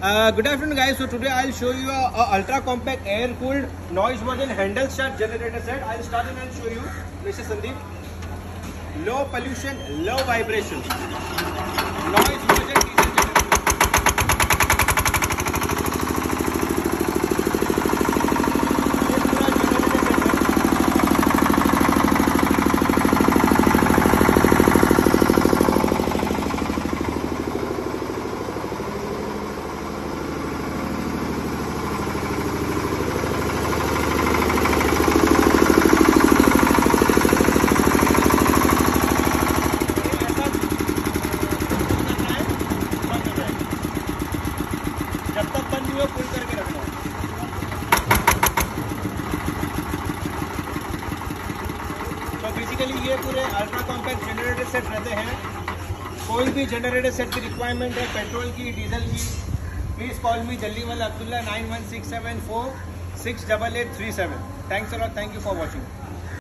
Uh, good afternoon guys. So today I'll show you a, ultra compact air cooled noise version handle start generator set. I'll start it and show you. Mr. Sandeep. Low pollution, low vibration. Noise हो full करके रखना तो basically ये पूरे ultra compact generator set रहते हैं। कोई भी जनरेटर सेट की रिक्वायरमेंट है पेट्रोल की डीजल की प्लीज़ कॉल मी जल्दी वाला Abdullah nine one six seven four six double eight three seven thanks a lot thank you for watching